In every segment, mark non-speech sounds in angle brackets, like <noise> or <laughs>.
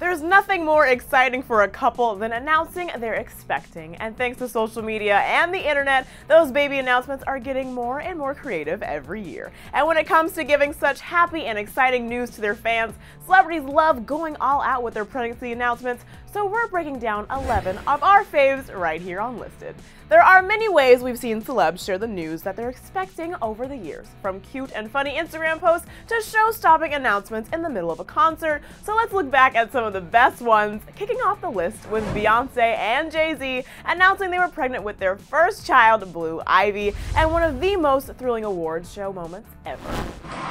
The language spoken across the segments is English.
There's nothing more exciting for a couple than announcing they're expecting, and thanks to social media and the internet, those baby announcements are getting more and more creative every year. And when it comes to giving such happy and exciting news to their fans, celebrities love going all out with their pregnancy announcements, so we're breaking down 11 of our faves right here on Listed. There are many ways we've seen celebs share the news that they're expecting over the years, from cute and funny Instagram posts to show-stopping announcements in the middle of a concert, so let's look back at some of the best ones, kicking off the list with Beyonce and Jay-Z announcing they were pregnant with their first child, Blue Ivy, and one of the most thrilling awards show moments ever.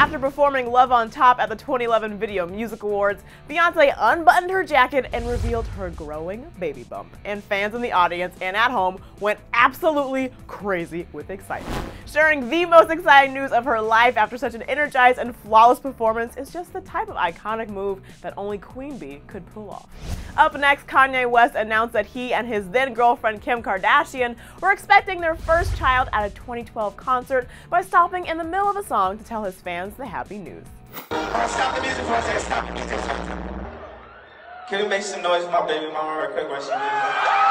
After performing Love on Top at the 2011 Video Music Awards, Beyonce unbuttoned her jacket and revealed her growing baby bump. And fans in the audience and at home went absolutely crazy with excitement. Sharing the most exciting news of her life after such an energized and flawless performance is just the type of iconic move that only Queen Bey could pull off. Up next, Kanye West announced that he and his then girlfriend Kim Kardashian were expecting their first child at a 2012 concert by stopping in the middle of a song to tell his fans the happy news. Stop the music for a second. Stop the music. Can we make some noise for my baby mama real quick she?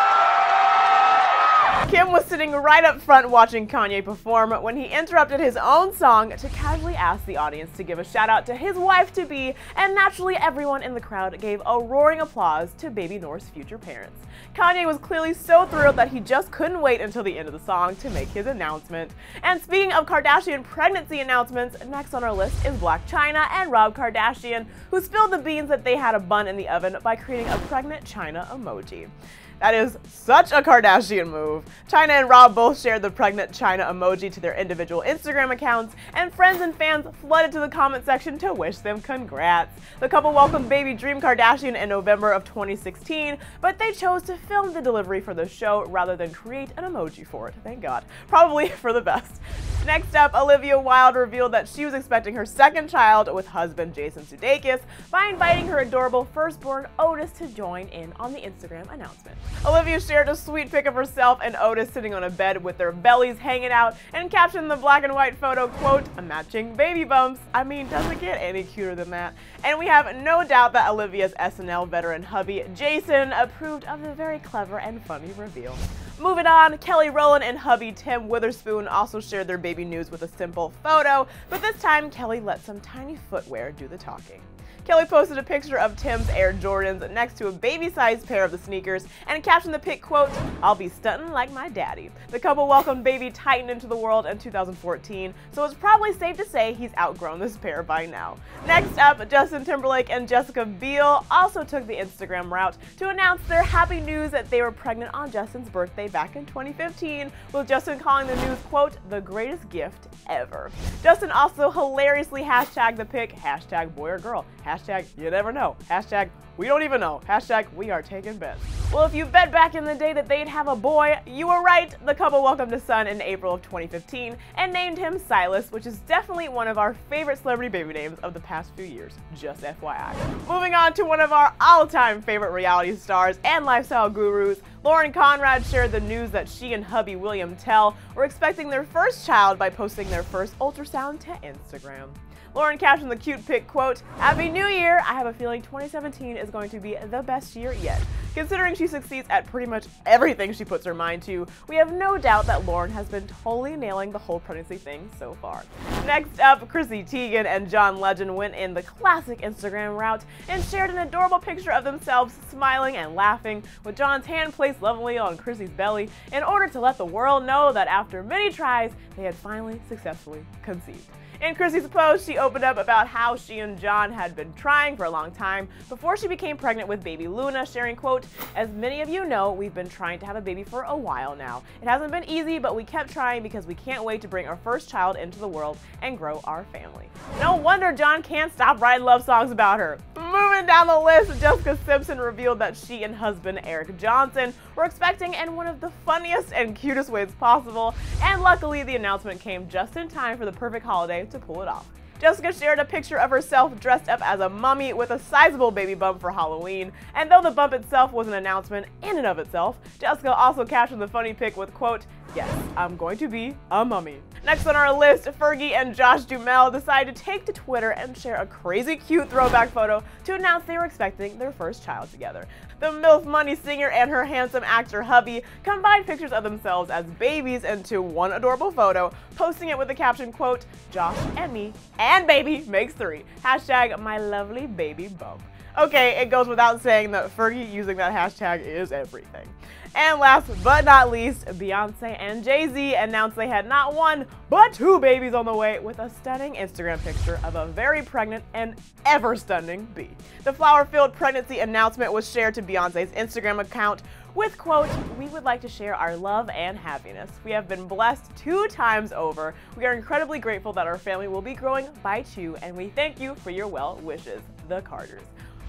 Kim was sitting right up front watching Kanye perform when he interrupted his own song to casually ask the audience to give a shout out to his wife to be, and naturally everyone in the crowd gave a roaring applause to baby North's future parents. Kanye was clearly so thrilled that he just couldn't wait until the end of the song to make his announcement. And speaking of Kardashian pregnancy announcements, next on our list is Blac Chyna and Rob Kardashian, who spilled the beans that they had a bun in the oven by creating a pregnant China emoji. That is such a Kardashian move. Chyna and Rob both shared the pregnant Chyna emoji to their individual Instagram accounts, and friends and fans flooded to the comment section to wish them congrats. The couple welcomed baby Dream Kardashian in November of 2016, but they chose to film the delivery for the show rather than create an emoji for it. Thank God. Probably <laughs> for the best. Next up, Olivia Wilde revealed that she was expecting her second child with husband Jason Sudeikis by inviting her adorable firstborn Otis to join in on the Instagram announcement. Olivia shared a sweet pic of herself and Otis sitting on a bed with their bellies hanging out and captioned the black and white photo, quote, matching baby bumps. I mean, doesn't get any cuter than that. And we have no doubt that Olivia's SNL veteran hubby, Jason, approved of the very clever and funny reveal. Moving on, Kelly Rowland and hubby Tim Weatherspoon also shared their baby news with a simple photo, but this time Kelly let some tiny footwear do the talking. Kelly posted a picture of Tim's Air Jordans next to a baby-sized pair of the sneakers and captioned the pic, quote, I'll be stunting like my daddy. The couple welcomed baby Titan into the world in 2014, so it's probably safe to say he's outgrown this pair by now. Next up, Justin Timberlake and Jessica Biel also took the Instagram route to announce their happy news that they were pregnant on Justin's birthday back in 2015, with Justin calling the news, quote, the greatest gift ever. Justin also hilariously hashtagged the pic, hashtag boy or girl, Hashtag you never know. Hashtag we don't even know. Hashtag we are taking bets. Well, if you bet back in the day that they'd have a boy, you were right. The couple welcomed a son in April of 2015 and named him Silas, which is definitely one of our favorite celebrity baby names of the past few years. Just FYI. Moving on to one of our all-time favorite reality stars and lifestyle gurus, Lauren Conrad shared the news that she and hubby William Tell were expecting their first child by posting their first ultrasound to Instagram. Lauren captioned the cute pic, quote, Happy New Year! I have a feeling 2017 is going to be the best year yet. Considering she succeeds at pretty much everything she puts her mind to, we have no doubt that Lauren has been totally nailing the whole pregnancy thing so far. Next up, Chrissy Teigen and John Legend went in the classic Instagram route and shared an adorable picture of themselves smiling and laughing with John's hand placed lovingly on Chrissy's belly in order to let the world know that after many tries, they had finally successfully conceived. In Chrissy's post, she opened up about how she and John had been trying for a long time before she became pregnant with baby Luna, sharing, quote, As many of you know, we've been trying to have a baby for a while now. It hasn't been easy, but we kept trying because we can't wait to bring our first child into the world and grow our family. No wonder John can't stop writing love songs about her. Moving down the list, Jessica Simpson revealed that she and husband Eric Johnson were expecting in one of the funniest and cutest ways possible, and luckily the announcement came just in time for the perfect holiday to pull it off. Jessica shared a picture of herself dressed up as a mummy with a sizable baby bump for Halloween, and though the bump itself was an announcement in and of itself, Jessica also captioned the funny pic with quote, Yes, I'm going to be a mummy. Next on our list, Fergie and Josh Duhamel decided to take to Twitter and share a crazy cute throwback photo to announce they were expecting their first child together. The MILF Money singer and her handsome actor hubby combined pictures of themselves as babies into one adorable photo, posting it with the caption, quote, Josh and me and baby makes three. Hashtag my lovely baby bump. Okay, it goes without saying that Fergie using that hashtag is everything. And last but not least, Beyonce and Jay-Z announced they had not one, but two babies on the way with a stunning Instagram picture of a very pregnant and ever stunning Bee. The flower-filled pregnancy announcement was shared to Beyonce's Instagram account with quote, we would like to share our love and happiness. We have been blessed two times over. We are incredibly grateful that our family will be growing by two, and we thank you for your well wishes, the Carters.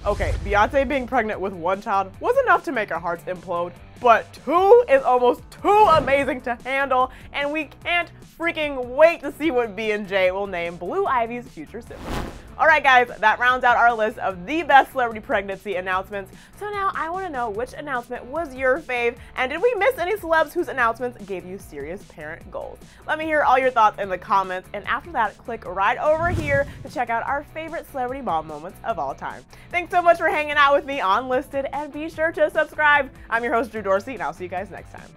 Okay, Beyonce being pregnant with one child was enough to make our hearts implode, but two is almost too amazing to handle, and we can't freaking wait to see what B and J will name Blue Ivy's future sibling. Alright guys, that rounds out our list of the best celebrity pregnancy announcements. So now I want to know which announcement was your fave, and did we miss any celebs whose announcements gave you serious parent goals? Let me hear all your thoughts in the comments, and after that, click right over here to check out our favorite celebrity mom moments of all time. Thanks so much for hanging out with me on Listed, and be sure to subscribe. I'm your host, Drew Dorsey, and I'll see you guys next time.